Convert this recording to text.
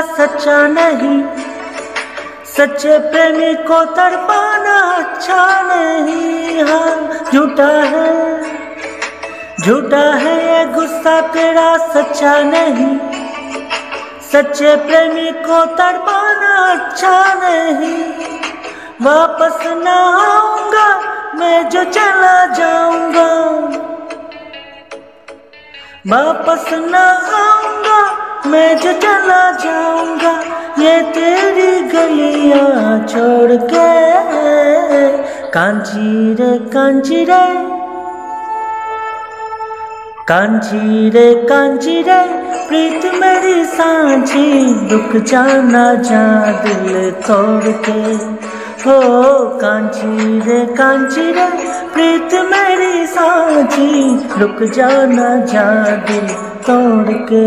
सच्चा नहीं। सच्चे प्रेमी को तड़पाना अच्छा नहीं। हाँ झूठा है। झूठा है ये गुस्सा तेरा सच्चा नहीं। सच्चे प्रेमी को तड़पाना अच्छा नहीं। वापस ना आऊँगा, मैं जो चला जाऊँगा। वापस ना आऊँगा, मैं जो चला जाऊँगा, ये तेरी गलियाँ छोड़ के। कांची रे कांची रे। कांची रे कांची रे, प्रीत मेरी सांची रुक जाना जा दिल तोड़ के। हो कांची रे कांची रे प्रीत मेरी सांची। रुक जाना जा दिल तोड़ के।